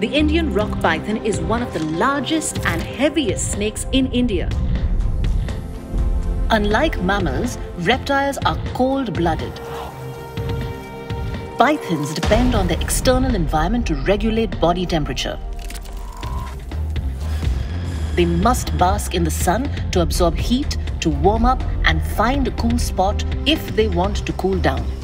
The Indian rock python is one of the largest and heaviest snakes in India. Unlike mammals, reptiles are cold blooded. Pythons depend on the external environment to regulate body temperature. They must bask in the sun to absorb heat, to warm up, and find a cool spot if they want to cool down.